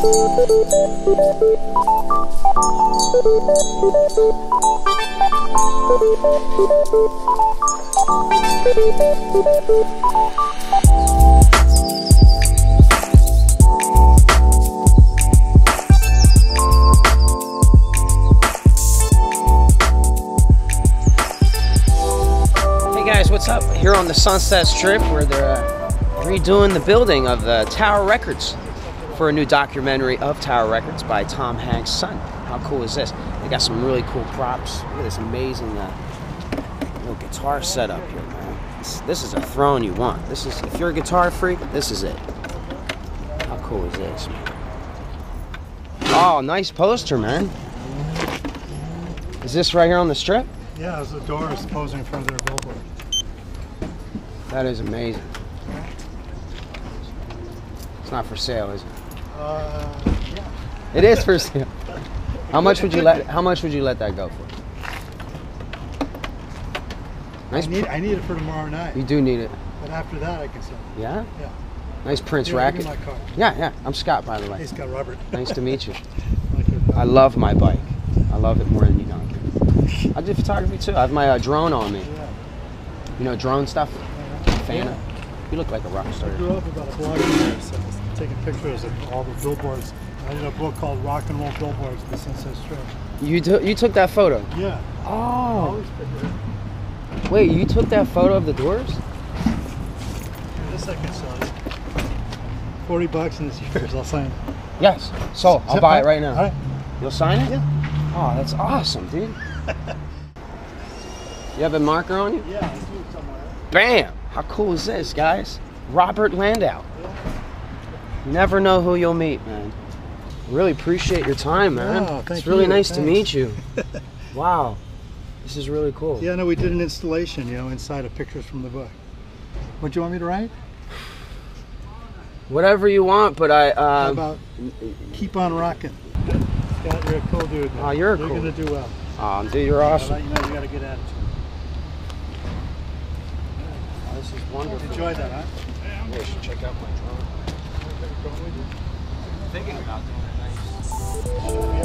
Hey guys, what's up? Here on the Sunset Strip where they're uh, redoing the building of the Tower Records for a new documentary of Tower Records by Tom Hanks' son. How cool is this? They got some really cool props. Look at this amazing uh, little guitar setup here, man. This, this is a throne you want. This is if you're a guitar freak, this is it. How cool is this, man? Oh, nice poster, man. Is this right here on the strip? Yeah, it's the Doors posing in front of their billboard. That is amazing. It's not for sale, is it? Uh, yeah. It is for sale. How much would you let? How much would you let that go for? Nice. I need, I need it for tomorrow night, you do need it. but after that I can sell it. Yeah. Yeah. Nice Prince Here, racket. Yeah, yeah. I'm Scott, by the way. Hey, Scott Robert. Nice to meet you. I love my bike. I love it more than you know. I do photography too. I have my uh, drone on me. You know, drone stuff. Fan Yeah. You look like a rock star. I grew up about a block from there, so I was taking pictures of all the billboards. I did a book called Rock and Roll Billboards, the Sunset Strip. You took you took that photo. Yeah. Oh, Always picture it. wait, you took that photo of the doors? This I can sell you. 40 bucks and it's yours. I'll sign it. Yes. So I'll buy it right now. All right. You'll sign it? Yeah. Oh, that's awesome, dude. you have a marker on you? Yeah, I do it somewhere. Bam! How cool is this, guys? Robert Landau. You never know who you'll meet, man. Really appreciate your time, man. Oh, thank it's really you. nice to meet you. wow. This is really cool. Yeah, no, we did an installation, you know, inside of pictures from the book. What do you want me to write? Whatever you want, but I How um about keep on rocking? Scott, you're a cool dude. Man. Oh, you're You're cool. gonna do well. oh, dude, you're I'll awesome. you know you got a good attitude. This is wonderful. Enjoy that, huh? Yeah, you should check out my drone. Thinking about doing it. Nice.